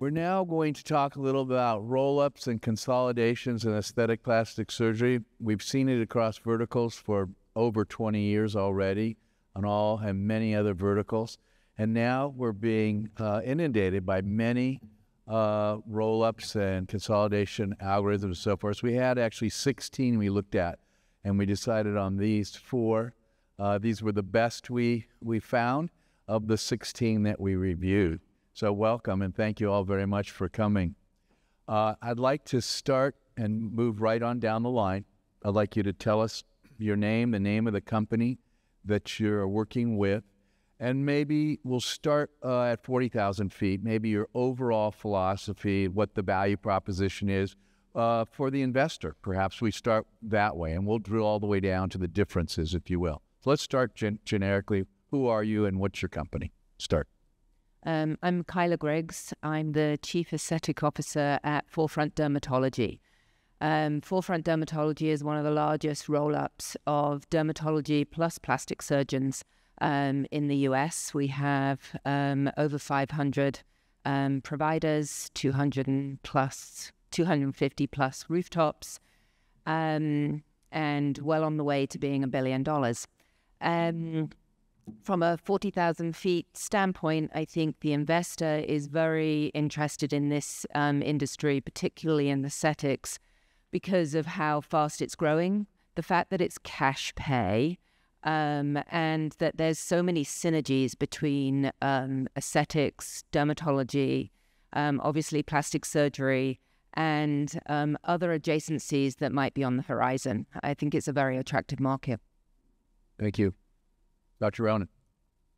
We're now going to talk a little about roll ups and consolidations in aesthetic plastic surgery. We've seen it across verticals for over 20 years already, on all and many other verticals. And now we're being uh, inundated by many uh, roll ups and consolidation algorithms and so forth. So we had actually 16 we looked at, and we decided on these four. Uh, these were the best we, we found of the 16 that we reviewed. So, welcome and thank you all very much for coming. Uh, I'd like to start and move right on down the line. I'd like you to tell us your name, the name of the company that you're working with, and maybe we'll start uh, at 40,000 feet, maybe your overall philosophy, what the value proposition is uh, for the investor. Perhaps we start that way, and we'll drill all the way down to the differences, if you will. So let's start gen- generically. Who are you and what's your company? Start. Um, I'm Michaela Griggs. I'm the Chief Aesthetic Officer at Forefront Dermatology. Um, Forefront Dermatology is one of the largest roll ups of dermatology plus plastic surgeons um, in the US. We have um, over 500 um, providers, 200 plus, 250 plus rooftops, um, and well on the way to being a billion dollars. Um, from a 40,000 feet standpoint, I think the investor is very interested in this um, industry, particularly in aesthetics, because of how fast it's growing, the fact that it's cash pay, um, and that there's so many synergies between um, aesthetics, dermatology, um, obviously plastic surgery, and um, other adjacencies that might be on the horizon. I think it's a very attractive market. Thank you. Dr. Ronan.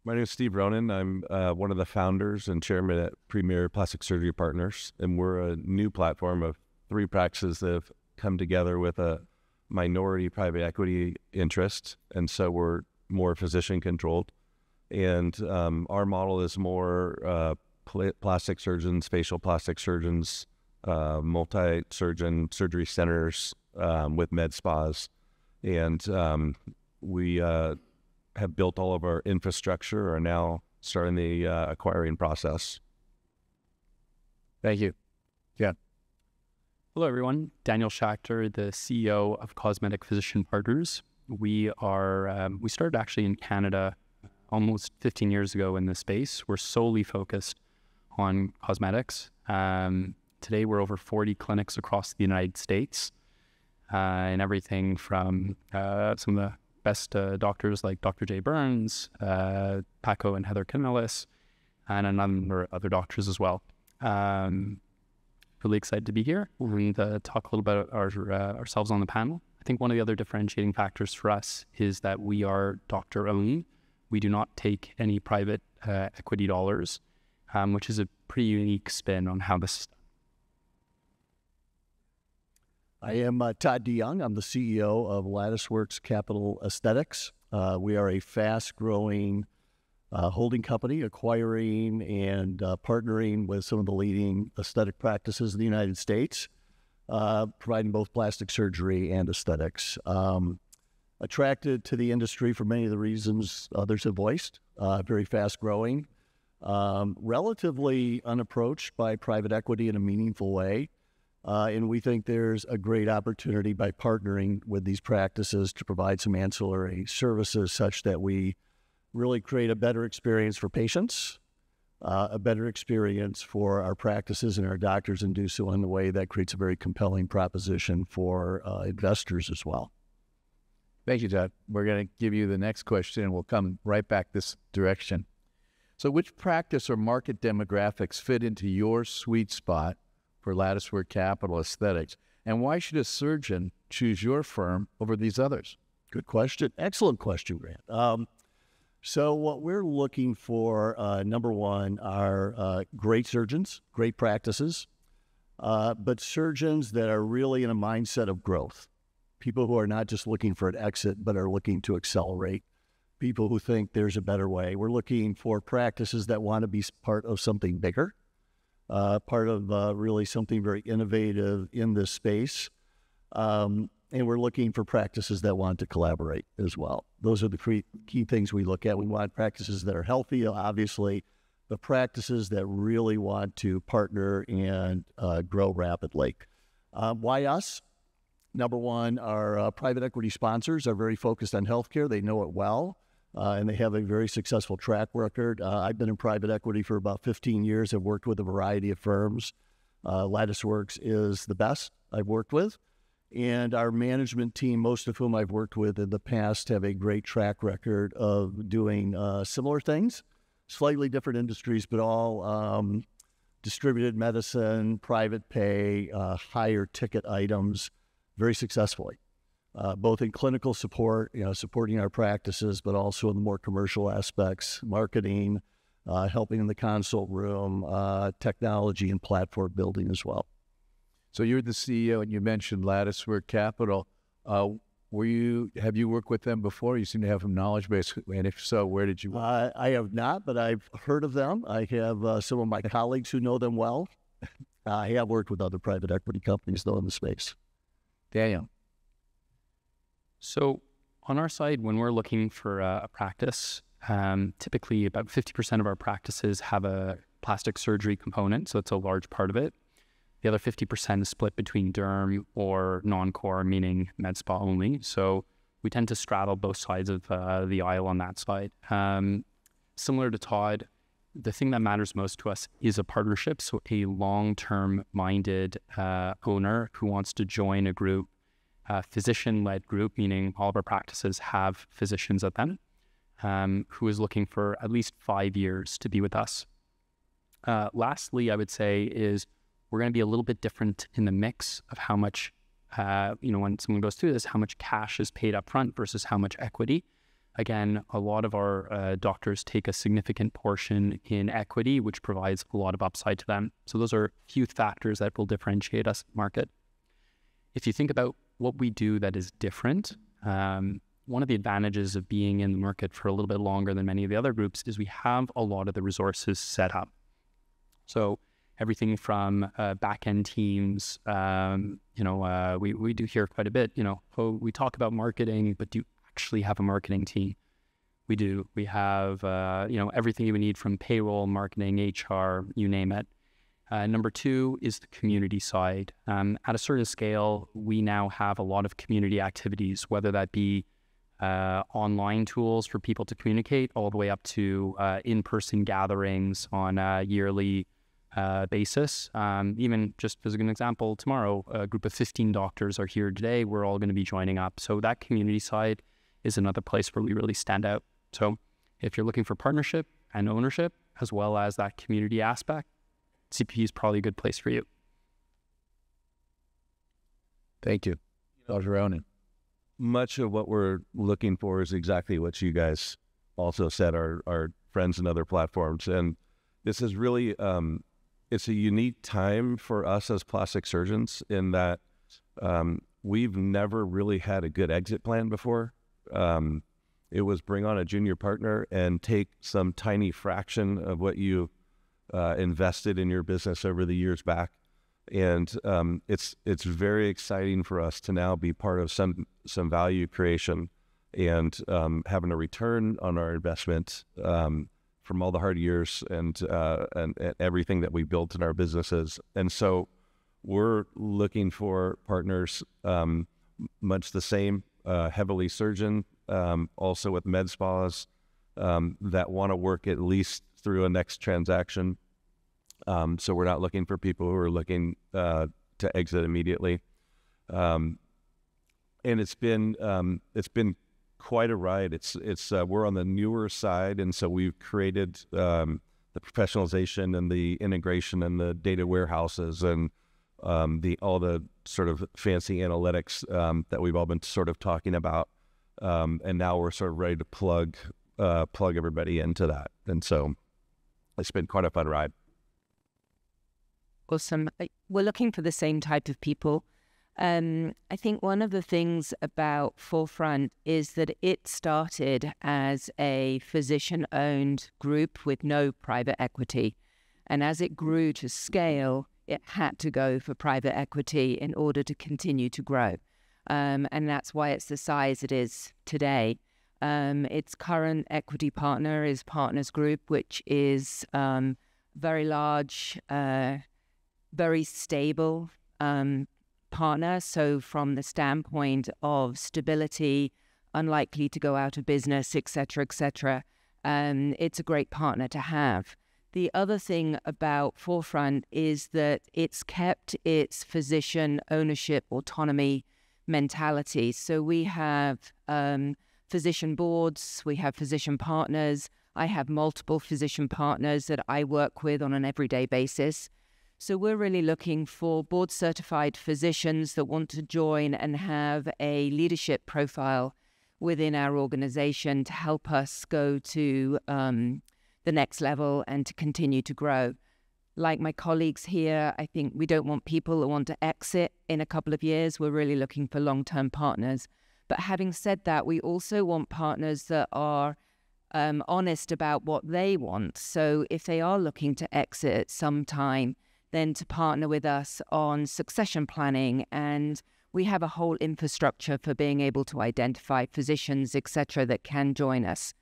My name is Steve Ronan. I'm uh, one of the founders and chairman at Premier Plastic Surgery Partners, and we're a new platform of three practices that have come together with a minority private equity interest, and so we're more physician controlled. And um, our model is more uh, pl- plastic surgeons, facial plastic surgeons, uh, multi surgeon surgery centers um, with med spas, and um, we uh, have built all of our infrastructure are now starting the uh, acquiring process. Thank you. Yeah. Hello, everyone. Daniel Schacter, the CEO of Cosmetic Physician Partners. We are um, we started actually in Canada almost 15 years ago in this space. We're solely focused on cosmetics. Um, today, we're over 40 clinics across the United States, uh, and everything from uh, some of the best uh, doctors like Dr. Jay Burns, uh, Paco and Heather Canales, and a number of other doctors as well. Um, really excited to be here and uh, talk a little bit about our, uh, ourselves on the panel. I think one of the other differentiating factors for us is that we are doctor owned. We do not take any private uh, equity dollars, um, which is a pretty unique spin on how this is done. I am uh, Todd DeYoung. I'm the CEO of Latticeworks Capital Aesthetics. Uh, we are a fast growing uh, holding company, acquiring and uh, partnering with some of the leading aesthetic practices in the United States, uh, providing both plastic surgery and aesthetics. Um, attracted to the industry for many of the reasons others have voiced, uh, very fast growing, um, relatively unapproached by private equity in a meaningful way. Uh, and we think there's a great opportunity by partnering with these practices to provide some ancillary services such that we really create a better experience for patients, uh, a better experience for our practices and our doctors, and do so in a way that creates a very compelling proposition for uh, investors as well. Thank you, Todd. We're going to give you the next question and we'll come right back this direction. So, which practice or market demographics fit into your sweet spot for Latticework Capital Aesthetics? And why should a surgeon choose your firm over these others? Good question. Excellent question, Grant. Um, so, what we're looking for, uh, number one, are uh, great surgeons, great practices, uh, but surgeons that are really in a mindset of growth. People who are not just looking for an exit, but are looking to accelerate. People who think there's a better way. We're looking for practices that want to be part of something bigger uh, part of uh, really something very innovative in this space. Um, and we're looking for practices that want to collaborate as well. Those are the key, key things we look at. We want practices that are healthy, obviously, the practices that really want to partner and uh, grow rapidly. Um, why us? Number one, our uh, private equity sponsors are very focused on healthcare. They know it well, uh, and they have a very successful track record. Uh, I've been in private equity for about 15 years. I've worked with a variety of firms. Uh, LatticeWorks is the best I've worked with. And our management team, most of whom I've worked with in the past, have a great track record of doing uh, similar things, slightly different industries, but all um, distributed medicine, private pay, uh, higher ticket items very successfully, uh, both in clinical support, you know, supporting our practices, but also in the more commercial aspects, marketing, uh, helping in the consult room, uh, technology, and platform building as well. So you're the CEO, and you mentioned Latticework Capital. Uh, were you have you worked with them before? You seem to have some knowledge base, and if so, where did you? Uh, I have not, but I've heard of them. I have uh, some of my colleagues who know them well. I have worked with other private equity companies though in the space. Daniel. So on our side, when we're looking for a, a practice, um, typically about 50% of our practices have a plastic surgery component, so it's a large part of it. The other 50% is split between derm or non-core, meaning med spa only. So we tend to straddle both sides of uh, the aisle on that side. Um, similar to Todd, the thing that matters most to us is a partnership. So a long-term minded uh, owner who wants to join a group, a physician-led group, meaning all of our practices have physicians at them, um, who is looking for at least five years to be with us. Uh, lastly, I would say is we're going to be a little bit different in the mix of how much, uh, you know, when someone goes through this, how much cash is paid up front versus how much equity. Again, a lot of our uh, doctors take a significant portion in equity, which provides a lot of upside to them. So those are a few factors that will differentiate us market. If you think about what we do that is different, um, one of the advantages of being in the market for a little bit longer than many of the other groups is we have a lot of the resources set up. So everything from uh, back end teams. Um, you know, uh, we we do hear quite a bit. You know, oh, we talk about marketing, but do you actually have a marketing team? We do. We have uh, you know everything you would need from payroll, marketing, HR, you name it. Uh, number two is the community side. Um, at a certain scale, we now have a lot of community activities, whether that be uh, online tools for people to communicate, all the way up to uh, in-person gatherings on a yearly uh, basis. Um, even just as an example, tomorrow, a group of 15 doctors are here today. We're all going to be joining up. So that community side is another place where we really stand out. So if you're looking for partnership and ownership, as well as that community aspect, CPP is probably a good place for you. Thank you, Dr. Ronan. Much of what we're looking for is exactly what you guys also said, our, our friends and other platforms. And this is really um, it's a unique time for us as plastic surgeons in that um, we've never really had a good exit plan before. Um, it was bring on a junior partner and take some tiny fraction of what you uh, invested in your business over the years back, and um, it's it's very exciting for us to now be part of some some value creation and um, having a return on our investment um, from all the hard years and, uh, and, and everything that we built in our businesses. And so we're looking for partners, um, much the same, uh, heavily surgeon, um, also with med spas um, that want to work at least through a next transaction. Um, so we're not looking for people who are looking uh, to exit immediately. Um, and it's been um, it's been quite a ride. It's it's uh, we're on the newer side, and so we've created um, the professionalization and the integration and the data warehouses and um, the all the sort of fancy analytics um, that we've all been sort of talking about. And now we're sort of ready to plug uh, plug everybody into that. And so it's been quite a fun ride. Awesome. We're looking for the same type of people um, I think one of the things about Forefront is that it started as a physician owned group with no private equity. And as it grew to scale, it had to go for private equity in order to continue to grow. Um, and that's why it's the size it is today. Um, its current equity partner is Partners Group, which is um, very large, uh, very stable um, partner. So, from the standpoint of stability, unlikely to go out of business, etc., etc., um, it's a great partner to have. The other thing about Forefront is that it's kept its physician ownership autonomy mentality. So we have um, physician boards, we have physician partners. I have multiple physician partners that I work with on an everyday basis. So we're really looking for board certified physicians that want to join and have a leadership profile within our organization to help us go to um, the next level and to continue to grow. Like my colleagues here, I think we don't want people that want to exit in a couple of years. We're really looking for long term partners. But having said that, we also want partners that are um, honest about what they want. So if they are looking to exit at some time, then to partner with us on succession planning and we have a whole infrastructure for being able to identify physicians, etc., that can join us.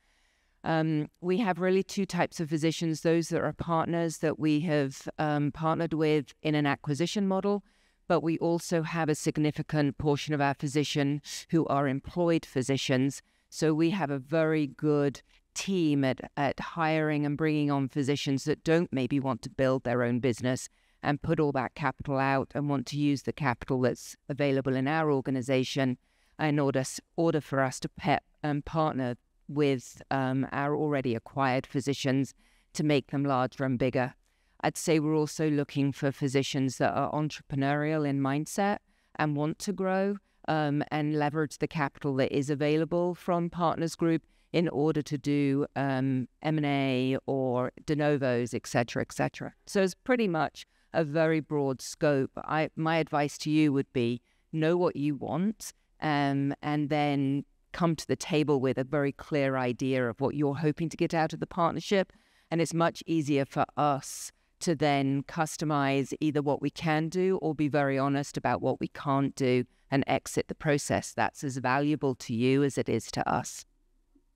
Um, we have really two types of physicians those that are partners that we have um, partnered with in an acquisition model, but we also have a significant portion of our physicians who are employed physicians. So we have a very good team at, at hiring and bringing on physicians that don't maybe want to build their own business and put all that capital out and want to use the capital that's available in our organization in order, order for us to pep and partner with um, our already acquired physicians to make them larger and bigger. I'd say we're also looking for physicians that are entrepreneurial in mindset and want to grow um, and leverage the capital that is available from Partners Group in order to do um, M&A or de novos, et cetera, et cetera. So it's pretty much a very broad scope. I, my advice to you would be know what you want um, and then come to the table with a very clear idea of what you're hoping to get out of the partnership. And it's much easier for us to then customize either what we can do or be very honest about what we can't do and exit the process. That's as valuable to you as it is to us.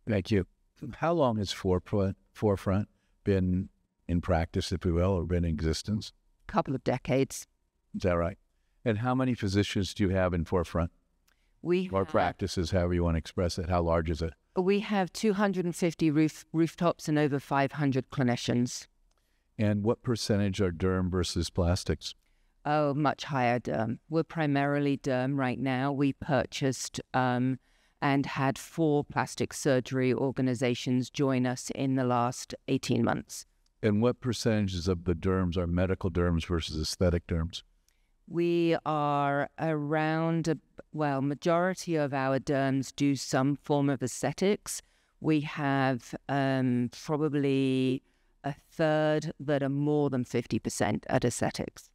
Thank you. How long has Forefront, Forefront been in practice, if you will, or been in existence? A couple of decades. Is that right? And how many physicians do you have in Forefront? We or have, practices, however you want to express it. How large is it? We have 250 roof, rooftops and over 500 clinicians. And what percentage are derm versus plastics? Oh, much higher derm. We're primarily derm right now. We purchased um, and had four plastic surgery organizations join us in the last 18 months. And what percentages of the derms are medical derms versus aesthetic derms? We are around, well, majority of our derms do some form of aesthetics. We have um, probably a third that are more than 50% at aesthetics.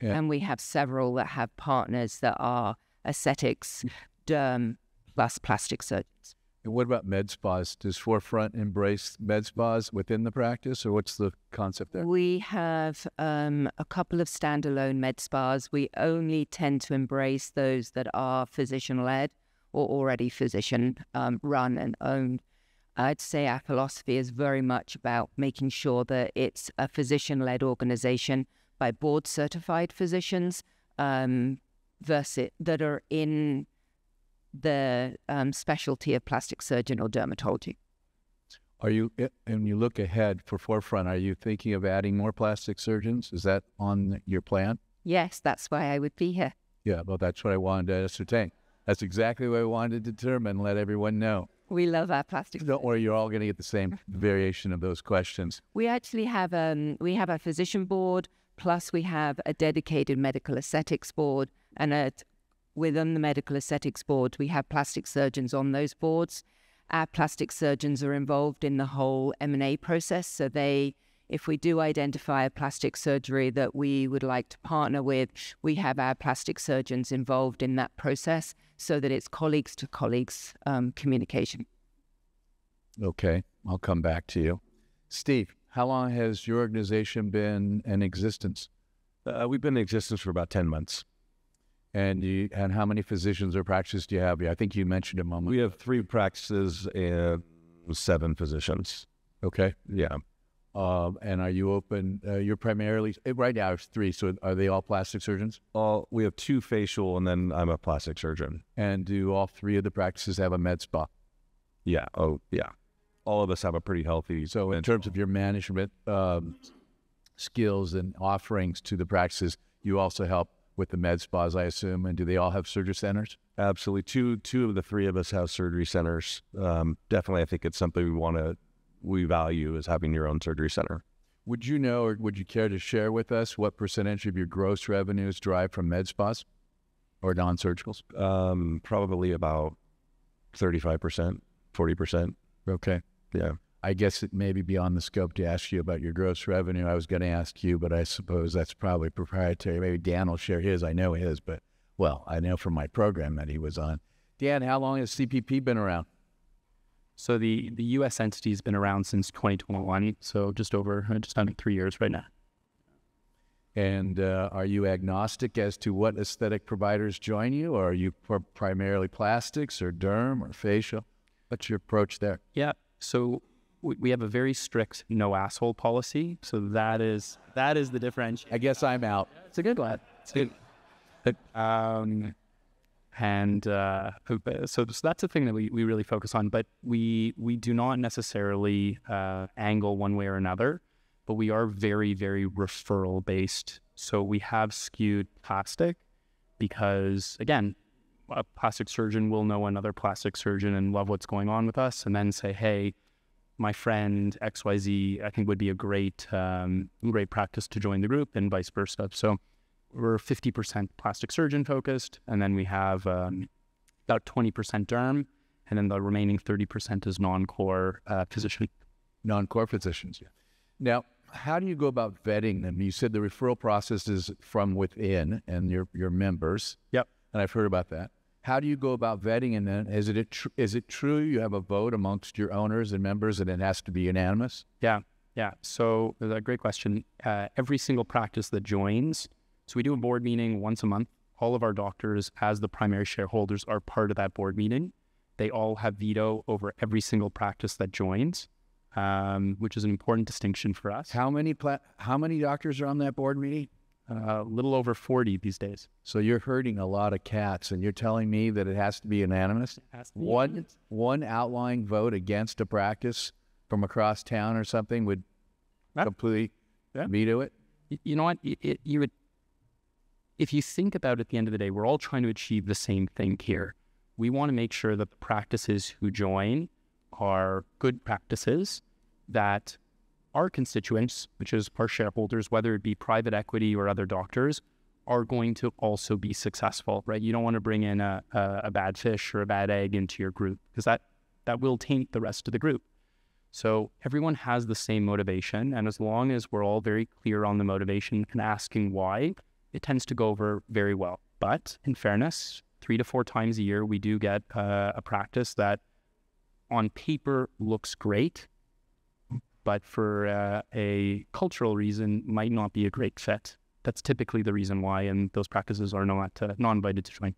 Yeah. And we have several that have partners that are aesthetics, derm, plus plastic surgeons. And what about med spas? Does Forefront embrace med spas within the practice, or what's the concept there? We have um, a couple of standalone med spas. We only tend to embrace those that are physician led or already physician um, run and owned. I'd say our philosophy is very much about making sure that it's a physician led organization by board certified physicians um, versus that are in the um, specialty of plastic surgeon or dermatology. Are you, and you look ahead for Forefront, are you thinking of adding more plastic surgeons? Is that on your plan? Yes, that's why I would be here. Yeah, well, that's what I wanted to ascertain. That's exactly what I wanted to determine, let everyone know. We love our plastic. Don't worry, you're all going to get the same variation of those questions. We actually have um, we have a physician board, plus we have a dedicated medical aesthetics board and a within the medical aesthetics board, we have plastic surgeons on those boards. Our plastic surgeons are involved in the whole M&A process. So they, if we do identify a plastic surgery that we would like to partner with, we have our plastic surgeons involved in that process so that it's colleagues to colleagues um, communication. Okay, I'll come back to you. Steve, how long has your organization been in existence? Uh, we've been in existence for about 10 months. And you and how many physicians or practices do you have? I think you mentioned a moment. We have three practices and seven physicians. okay. Yeah. Um, and are you open? Uh, you're primarily eh, right now. It's three. So are they all plastic surgeons? All we have two facial, and then I'm a plastic surgeon. And do all three of the practices have a med spa? Yeah. Oh, yeah. All of us have a pretty healthy. So in terms of your management um, skills and offerings to the practices, you also help with the med spas, I assume. And do they all have surgery centers? absolutely two two of the three of us have surgery centers. Um, definitely, I think it's something we want to we value is having your own surgery center. Would you know, or would you care to share with us what percentage of your gross revenues drive from med spas or non-surgicals? Um, probably about thirty-five percent, forty percent. Okay. Yeah. I guess it may be beyond the scope to ask you about your gross revenue. I was going to ask you, but I suppose that's probably proprietary. Maybe Dan will share his. I know his, but well, I know from my program that he was on. Dan, how long has CPP been around? So the the U.S. entity has been around since 2021, so just over uh, just under three years right now. And uh, are you agnostic as to what aesthetic providers join you, or are you pr- primarily plastics or derm or facial? What's your approach there? Yeah. So we, we have a very strict no asshole policy. So that is that is the differentiation. I guess I'm out. It's a good one. It's good. Um, and uh, so, so that's the thing that we, we really focus on. But we we do not necessarily uh, angle one way or another, but we are very very referral based. So we have skewed plastic because again, a plastic surgeon will know another plastic surgeon and love what's going on with us, and then say, hey. My friend XYZ, I think would be a great, um, great practice to join the group, and vice versa. So, we're 50% plastic surgeon focused, and then we have um, about 20% derm, and then the remaining 30% is non-core uh, physician. non-core physicians. Now, how do you go about vetting them? You said the referral process is from within and your your members. Yep. And I've heard about that. How do you go about vetting and then is it tr- is it true you have a vote amongst your owners and members and it has to be unanimous? Yeah, yeah. So a great question. Uh, every single practice that joins, so we do a board meeting once a month. All of our doctors, as the primary shareholders, are part of that board meeting. They all have veto over every single practice that joins, um, which is an important distinction for us. How many pla- how many doctors are on that board meeting? A little over 40 these days. So you're hurting a lot of cats and you're telling me that it has to be unanimous? Has to be One unanimous. one outlying vote against a practice from across town or something would Yeah. completely Yeah. veto it? You know what it, it, you would if you think about it at the end of the day we're all trying to achieve the same thing here we want to make sure that the practices who join are good practices that our constituents which is our shareholders whether it be private equity or other doctors are going to also be successful right you don't want to bring in a, a, a bad fish or a bad egg into your group because that that will taint the rest of the group so everyone has the same motivation. And as long as we're all very clear on the motivation and asking why, it tends to go over very well. But in fairness, three to four times a year, we do get uh, a practice that on paper looks great, but for uh, a cultural reason might not be a great fit. That's typically the reason why, and those practices are not uh, not invited to join.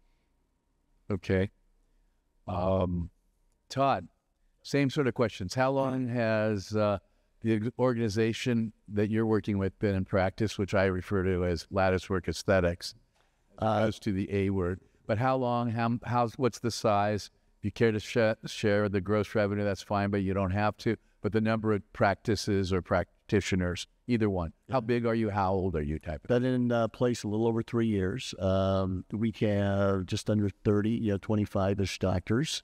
Okay. Um, Todd, same sort of questions. How long has uh, the organization that you're working with been in practice, which I refer to as Latticework Aesthetics, Uh, as to the A word? But how long? How how's what's the size? If you care to sh- share the gross revenue, that's fine, but you don't have to. But the number of practices or practitioners, either one. How big are you? How old are you? Type of. been in uh, place a little over three years. Um, we have just under 30, you know, 25 ish doctors.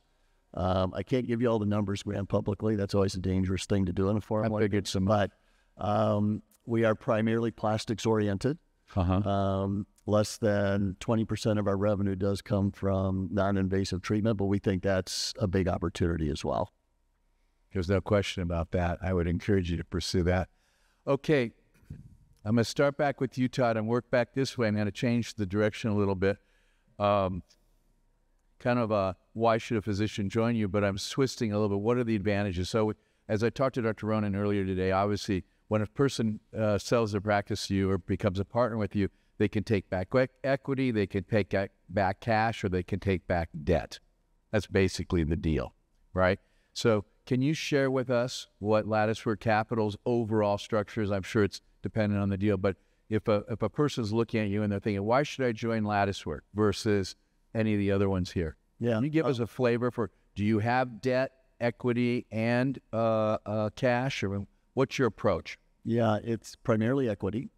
Um, I can't give you all the numbers, Grant, publicly. That's always a dangerous thing to do in a forum I figured this. some. But um, we are primarily plastics oriented. Uh huh. Um, less than 20% of our revenue does come from non invasive treatment, but we think that's a big opportunity as well. There's no question about that. I would encourage you to pursue that. Okay, I'm going to start back with you, Todd, and work back this way. I'm going to change the direction a little bit. Um, kind of uh, why should a physician join you? But I'm twisting a little bit. What are the advantages? So, as I talked to Dr. Ronan earlier today, obviously, when a person uh, sells their practice to you or becomes a partner with you, They can take back equity, they can take back cash, or they can take back debt. That's basically the deal, right? So, can you share with us what Latticework Capital's overall structure is? I'm sure it's dependent on the deal, but if a if a person's looking at you and they're thinking, why should I join Latticework versus any of the other ones here? Yeah. Can you give us a flavor for do you have debt, equity, and uh, uh, cash, or what's your approach? Yeah, it's primarily equity.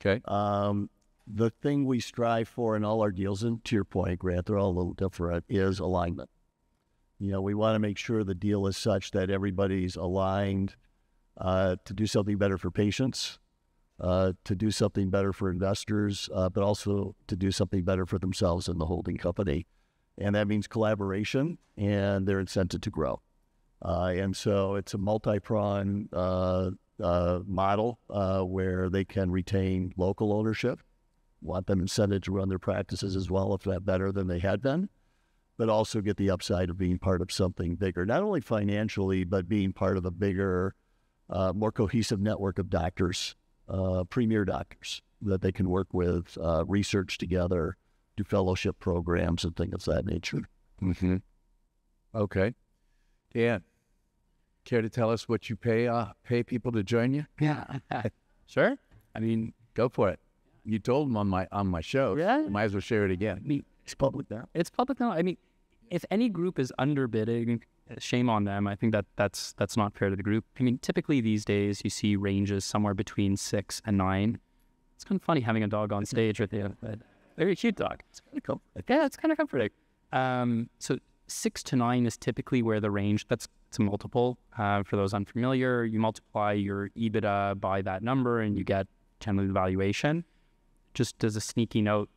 Okay. Um, the thing we strive for in all our deals, and to your point, Grant, they're all a little different, is alignment. You know, we want to make sure the deal is such that everybody's aligned uh, to do something better for patients, uh, to do something better for investors, uh, but also to do something better for themselves and the holding company. And that means collaboration and their incentive to grow. Uh, and so it's a multi-pronged uh, uh, model where they can retain local ownership, want them incented to run their practices as well, if not better than they had been, but also get the upside of being part of something bigger, not only financially, but being part of a bigger, uh, more cohesive network of doctors, uh, premier doctors that they can work with, uh, research together, do fellowship programs and things of that nature. Mm-hmm. Okay. Dan, care to tell us what you pay uh, pay people to join you? Yeah. sure. I mean, Go for it. You told them on my on my show. Yeah. Might as well share it I again. mean, It's public now. it's public now. I mean, if any group is underbidding, shame on them. I think that that's that's not fair to the group. I mean, typically these days you see ranges somewhere between six and nine. It's kind of funny having a dog on stage with you, but very cute dog. It's kind of cool. Yeah, it's kind of comforting. Um, so six to nine is typically where the range. That's it's a multiple. Uh, for those unfamiliar, you multiply your EBITDA by that number, and you get generally the valuation. Just as a sneaky note,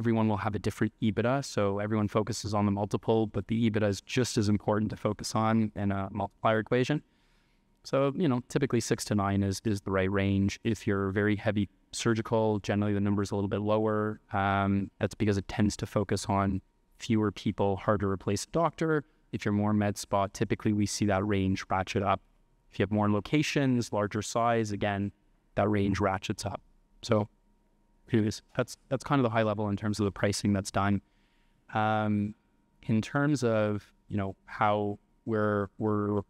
everyone will have a different EBITDA. So everyone focuses on the multiple, but the EBITDA is just as important to focus on in a multiplier equation. So, you know, typically six to nine is, is the right range. If you're very heavy surgical, generally the number is a little bit lower. Um, that's because it tends to focus on fewer people, hard to replace a doctor. If you're more med spa, typically we see that range ratchet up. If you have more locations, larger size, again, that range ratchets up. So anyways, that's that's kind of the high level in terms of the pricing that's done. Um, in terms of you know how we're we're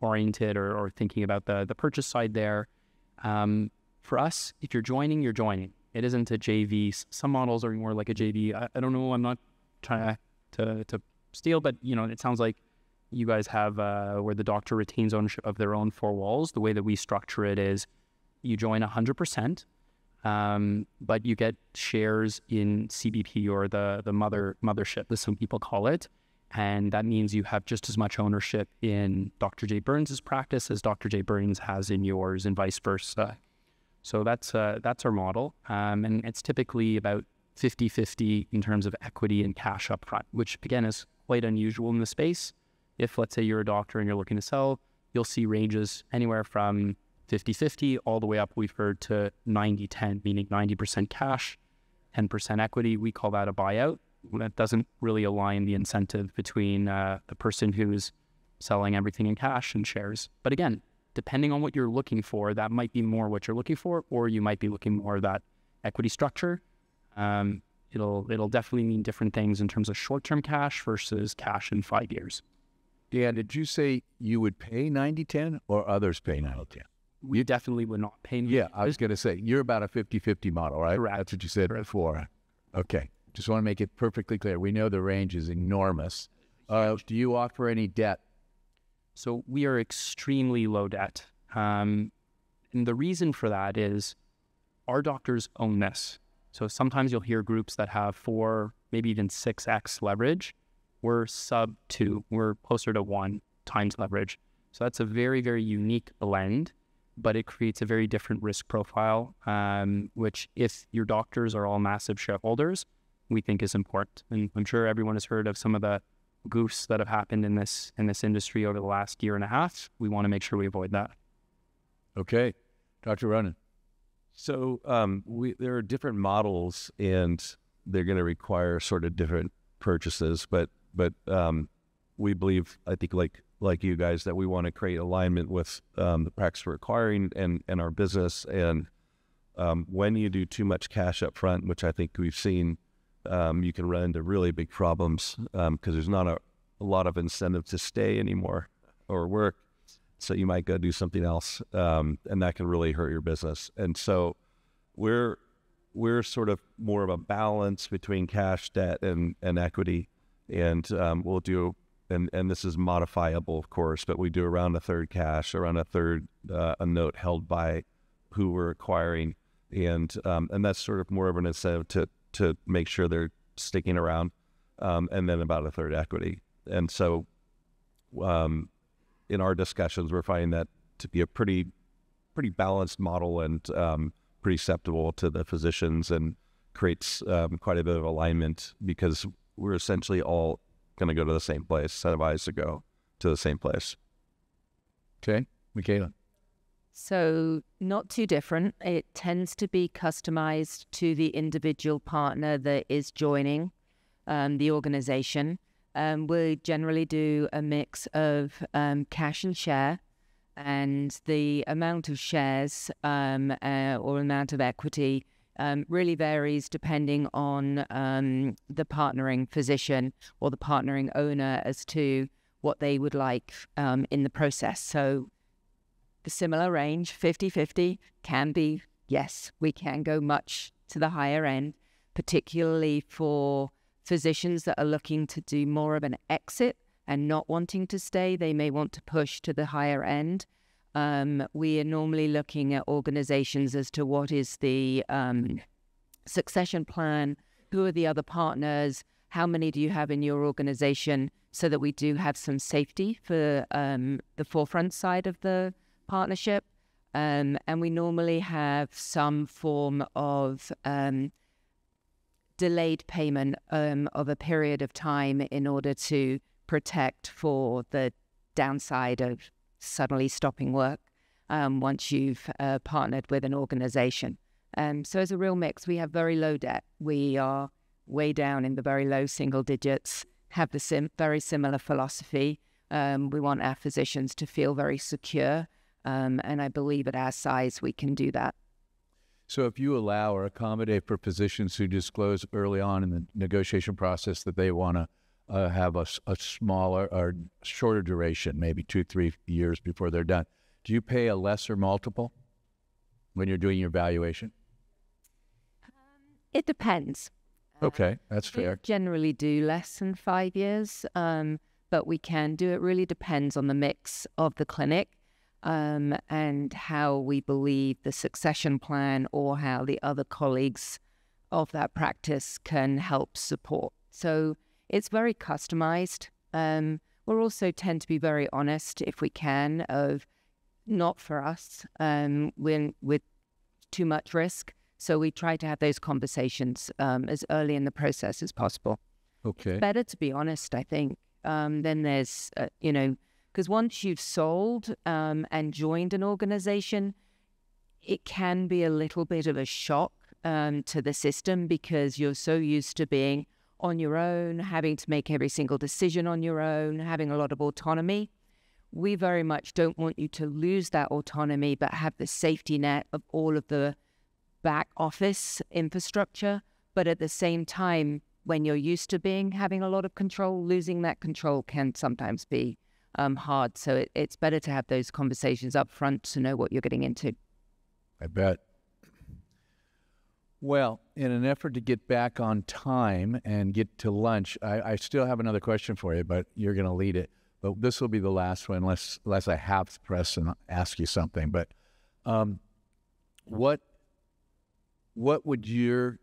oriented or, or thinking about the the purchase side there, um, for us, if you're joining, you're joining. It isn't a JV. Some models are more like a JV. I, I don't know. I'm not trying to to steal, but you know, it sounds like you guys have uh, where the doctor retains ownership of their own four walls. The way that we structure it is, you join 100%, um, but you get shares in CPP or the the mother mothership, as some people call it, and that means you have just as much ownership in Dr. J Burns's practice as Dr. J Burns has in yours, and vice versa. So that's uh, that's our model, um, and it's typically about 50-50 in terms of equity and cash upfront, which again is quite unusual in the space. If let's say you're a doctor and you're looking to sell, you'll see ranges anywhere from 50-50 all the way up we've heard to 90-10, meaning 90% cash, 10% equity. We call that a buyout. That doesn't really align the incentive between uh, the person who's selling everything in cash and shares. But again, depending on what you're looking for, that might be more what you're looking for, or you might be looking more that equity structure. Um, it'll it'll definitely mean different things in terms of short-term cash versus cash in five years. Dan, did you say you would pay 90 10 or others pay 90 10? We definitely would not pay. Yeah, I was going to say, you're about a 50 50 model, right? Correct. That's what you said before. Okay. Just want to make it perfectly clear. We know the range is enormous. Uh, do you offer any debt? So we are extremely low debt. Um, and the reason for that is our doctors own this. So sometimes you'll hear groups that have four, maybe even 6x leverage. We're sub two, we're closer to one times leverage. So that's a very, very unique blend, but it creates a very different risk profile, um, which, if your doctors are all massive shareholders, we think is important. And I'm sure everyone has heard of some of the goofs that have happened in this in this industry over the last year and a half. We want to make sure we avoid that. Okay. Dr. Ronan. So um, we there are different models, and they're going to require sort of different purchases. But but um, we believe, I think, like like you guys, that we want to create alignment with um, the practice we're acquiring and and our business, and um, when you do too much cash up front, which I think we've seen, um, you can run into really big problems because there's not a, a, lot of incentive to stay anymore or work. So you might go do something else, um, and that can really hurt your business. And so we're we're sort of more of a balance between cash, debt, and and equity, and um, we'll do and and this is modifiable, of course, but we do around a third cash, around a third uh, a note held by who we're acquiring, and um, and that's sort of more of an incentive to to make sure they're sticking around, um, and then about a third equity, and so um, in our discussions, we're finding that to be a pretty pretty balanced model and um, pretty acceptable to the physicians and creates um, quite a bit of alignment because we're essentially all going to go to the same place, set of eyes to go to the same place. Okay, Michaela. So, not too different. It tends to be customized to the individual partner that is joining um, the organization. Um, we generally do a mix of um, cash and share, and the amount of shares um, uh, or amount of equity um, really varies depending on um, the partnering physician or the partnering owner as to what they would like um, in the process. So, the similar range 50 50 can be yes, we can go much to the higher end, particularly for physicians that are looking to do more of an exit and not wanting to stay. They may want to push to the higher end. Um, we are normally looking at organizations as to what is the um, succession plan, who are the other partners, how many do you have in your organization, so that we do have some safety for um, the forefront side of the partnership. Um, and we normally have some form of um, delayed payment um, of a period of time in order to protect for the downside of suddenly stopping work um, once you've uh, partnered with an organization. Um, so, as a real mix, we have very low debt. We are way down in the very low single digits, have the sim- very similar philosophy. Um, we want our physicians to feel very secure. Um, and I believe at our size, we can do that. So, if you allow or accommodate for physicians who disclose early on in the negotiation process that they want to uh, have a, a, smaller or shorter duration, maybe two, three years before they're done, do you pay a lesser multiple when you're doing your valuation? Um, it depends. Okay, that's fair. generally do less than five years, um, but we can do it. Really depends on the mix of the clinic um, and how we believe the succession plan or how the other colleagues of that practice can help support. So it's very customized. Um, we'll also tend to be very honest if we can of not for us um, when with too much risk. So we try to have those conversations um, as early in the process as possible. Okay. It's better to be honest, I think. Um, then there's, uh, you know, because once you've sold um, and joined an organization, it can be a little bit of a shock um, to the system because you're so used to being on your own, having to make every single decision on your own, having a lot of autonomy. We very much don't want you to lose that autonomy, but have the safety net of all of the back office infrastructure. But at the same time, when you're used to being having a lot of control, losing that control can sometimes be um, hard. So it, it's better to have those conversations up front to know what you're getting into. I bet. Well, in an effort to get back on time and get to lunch, I, I still have another question for you, but you're going to lead it. But this will be the last one, unless unless I have to press and ask you something. But um, what what would your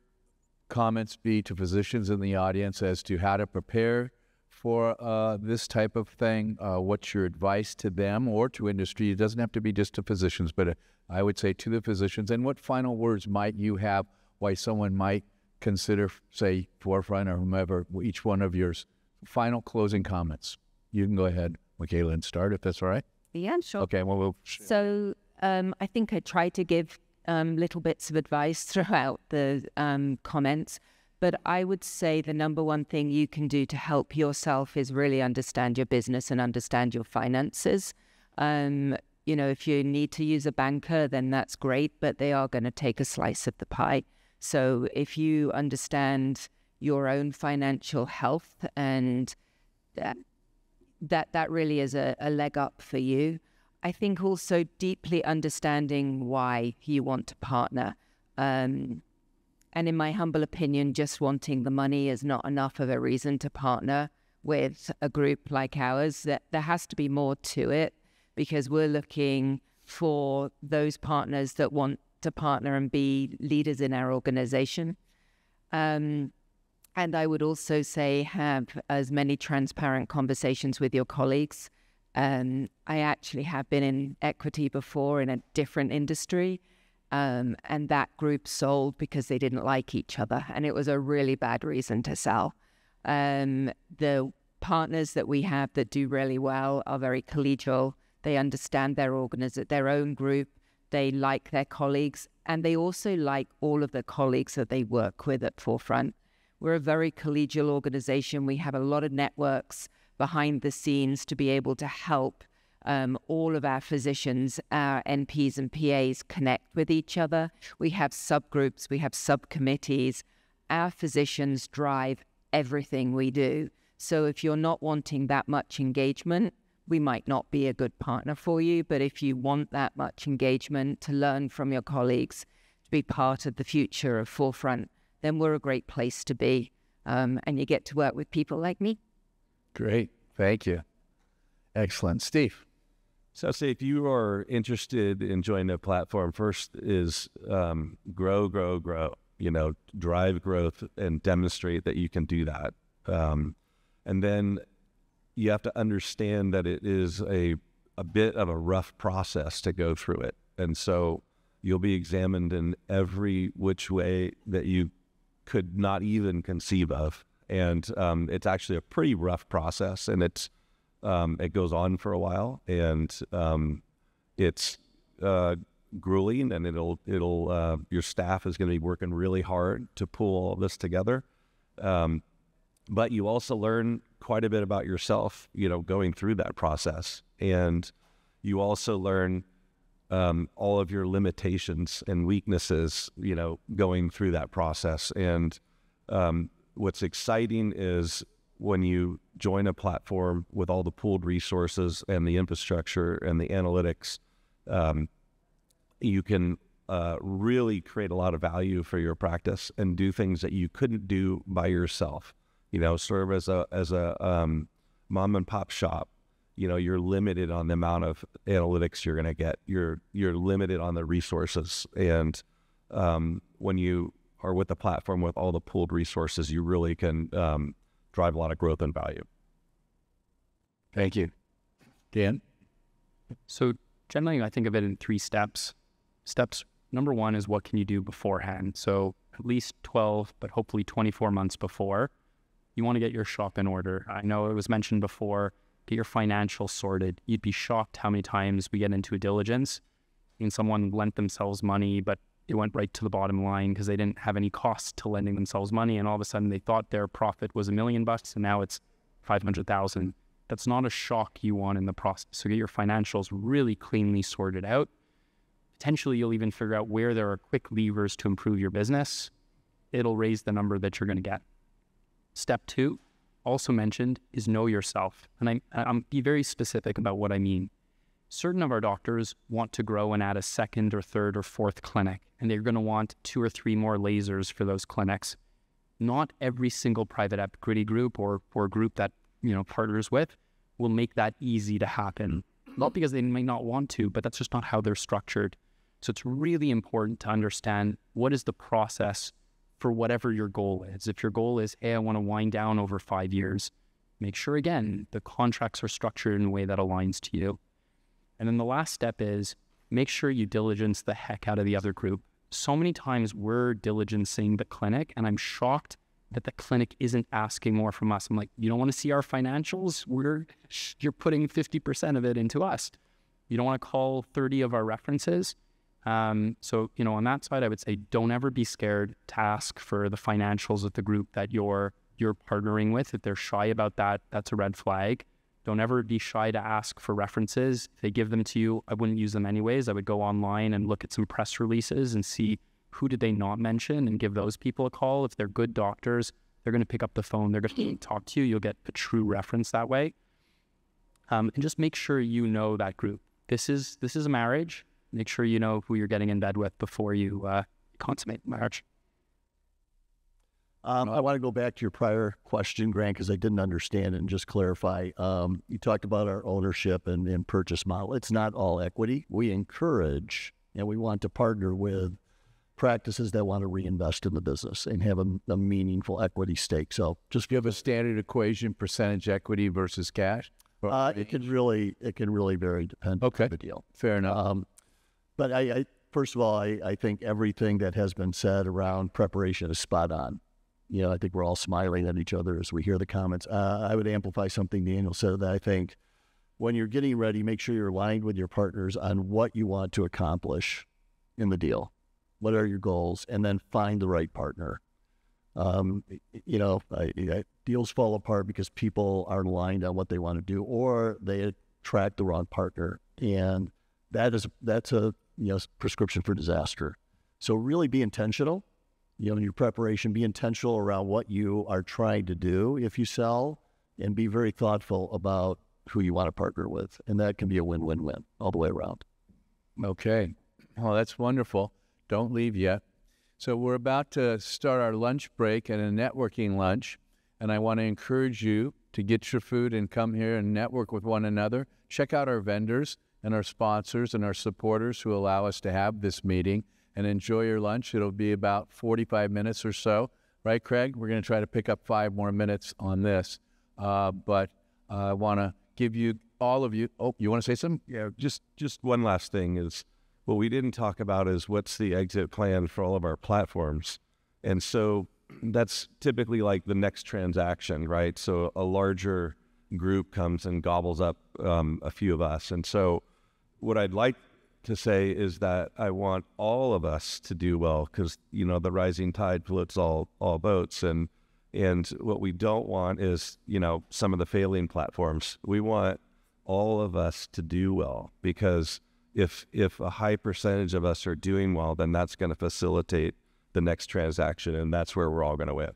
comments be to physicians in the audience as to how to prepare for uh, this type of thing? Uh, what's your advice to them or to industry? It doesn't have to be just to physicians, but uh, I would say to the physicians. And what final words might you have why someone might consider, say, Forefront or whomever, each one of yours? Final closing comments. You can go ahead, Michaela, and start if that's all right. Yeah, sure. Okay, well, we'll. So um, I think I tried to give um, little bits of advice throughout the um, comments. But I would say the number one thing you can do to help yourself is really understand your business and understand your finances. Um, You know, if you need to use a banker, then that's great, but they are going to take a slice of the pie. So if you understand your own financial health and that that, that really is a, a leg up for you. I think also deeply understanding why you want to partner. Um, and in my humble opinion, just wanting the money is not enough of a reason to partner with a group like ours. That there has to be more to it because we're looking for those partners that want to partner and be leaders in our organization. Um, and I would also say have as many transparent conversations with your colleagues. Um, I actually have been in equity before in a different industry. Um, and that group sold because they didn't like each other. And it was a really bad reason to sell. Um, the partners that we have that do really well are very collegial. They understand their organiz- their own group. They like their colleagues, and they also like all of the colleagues that they work with at Forefront. We're a very collegial organization. We have a lot of networks behind the scenes to be able to help um, all of our physicians, our NPs and PAs connect with each other. We have subgroups, we have subcommittees. Our physicians drive everything we do. So if you're not wanting that much engagement, we might not be a good partner for you. But if you want that much engagement to learn from your colleagues, to be part of the future of Forefront, then we're a great place to be. Um, and you get to work with people like me. Great. Thank you. Excellent. Steve. So, say if you are interested in joining a platform, first is um, grow, grow, grow. You know, drive growth and demonstrate that you can do that. Um, and then you have to understand that it is a a bit of a rough process to go through it, and so you'll be examined in every which way that you could not even conceive of. And um, it's actually a pretty rough process, and it's um, it goes on for a while, and um, it's uh, grueling, and it'll it'll uh, your staff is going to be working really hard to pull all this together. Um, but you also learn quite a bit about yourself, you know, going through that process, and you also learn um, all of your limitations and weaknesses, you know, going through that process. And um, what's exciting is when you join a platform with all the pooled resources and the infrastructure and the analytics, um, you can uh, really create a lot of value for your practice and do things that you couldn't do by yourself. You know, serve as a as a um, mom and pop shop you know you're limited on the amount of analytics you're going to get. You're you're limited on the resources. And um, when you are with the platform with all the pooled resources you really can um, drive a lot of growth and value. Thank you. Dan? So generally i think of it in three steps. Steps number one is what can you do beforehand? So at least 12 but hopefully 24 months before you want to get your shop in order i know it was mentioned before get your financials sorted. You'd be shocked how many times we get into a diligence and someone lent themselves money, but it went right to the bottom line because they didn't have any cost to lending themselves money. And all of a sudden they thought their profit was a million bucks and now it's 500,000. That's not a shock you want in the process. So get your financials really cleanly sorted out. Potentially, you'll even figure out where there are quick levers to improve your business. It'll raise the number that you're going to get. Step two, also mentioned is know yourself. And I, I'm be very specific about what I mean. Certain of our doctors want to grow and add a second or third or fourth clinic, and they're going to want two or three more lasers for those clinics. Not every single private equity group or, or group that you know partners with will make that easy to happen. Not because they may not want to, but that's just not how they're structured. So it's really important to understand what is the process for whatever your goal is. If your goal is, hey, I want to wind down over five years, make sure again the contracts are structured in a way that aligns to you. And then the last step is make sure you diligence the heck out of the other group. So many times we're diligencing the clinic, and I'm shocked that the clinic isn't asking more from us. I'm like, you don't want to see our financials? We're you're putting 50% of it into us. You don't want to call 30 of our references. Um, so, you know, on that side, I would say don't ever be scared to ask for the financials of the group that you're you're partnering with. If they're shy about that, that's a red flag. Don't ever be shy to ask for references. If they give them to you, I wouldn't use them anyways. I would go online and look at some press releases and see who did they not mention and give those people a call. If they're good doctors, they're going to pick up the phone. They're going to talk to you. You'll get a true reference that way. Um, and just make sure you know that group. This is this is a marriage. Make sure you know who you're getting in bed with before you uh, consummate the marriage. Um, I want to go back to your prior question, Grant, because I didn't understand it and just clarify. Um, you talked about our ownership and, and purchase model. It's not all equity. We encourage and we want to partner with practices that want to reinvest in the business and have a, a meaningful equity stake. So just Do you have a standard equation, percentage equity versus cash? Uh, it can really it can really vary depending Okay. on the deal. Fair enough. Um, but I, I first of all, I, I think everything that has been said around preparation is spot on. You know, I think we're all smiling at each other as we hear the comments. Uh, I would amplify something Daniel said that I think when you're getting ready, make sure you're aligned with your partners on what you want to accomplish in the deal. What are your goals? And then find the right partner. Um, you know, I, I, deals fall apart because people aren't aligned on what they want to do, or they attract the wrong partner, and that is that's a you know prescription for disaster. So really be intentional. You know, in your preparation, be intentional around what you are trying to do if you sell, and be very thoughtful about who you want to partner with, and that can be a win-win-win all the way around. Okay. Well, that's wonderful. Don't leave yet. So, we're about to start our lunch break and a networking lunch. And I want to encourage you to get your food and come here and network with one another. Check out our vendors and our sponsors and our supporters who allow us to have this meeting and enjoy your lunch. It'll be about 45 minutes or so. Right, Craig? We're going to try to pick up five more minutes on this. Uh, but I want to give you, all of you, oh, you want to say something? Yeah, just just one last thing is what we didn't talk about is what's the exit plan for all of our platforms, and so that's typically like the next transaction, right? So a larger group comes and gobbles up um, a few of us, and so what I'd like to say is that I want all of us to do well because you know the rising tide floats all all boats, and and what we don't want is you know some of the failing platforms. We want all of us to do well because if if a high percentage of us are doing well, then that's going to facilitate the next transaction, and that's where we're all going to win.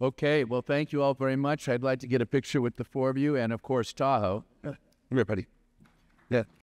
Okay, well, thank you all very much. I'd like to get a picture with the four of you and, of course, Tahoe. Come here, buddy. Yeah.